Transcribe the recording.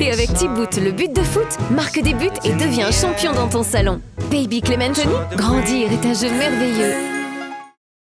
Et avec T-Boot, le but de foot, marque des buts et devient champion dans ton salon. Baby Clementoni, grandir est un jeu merveilleux.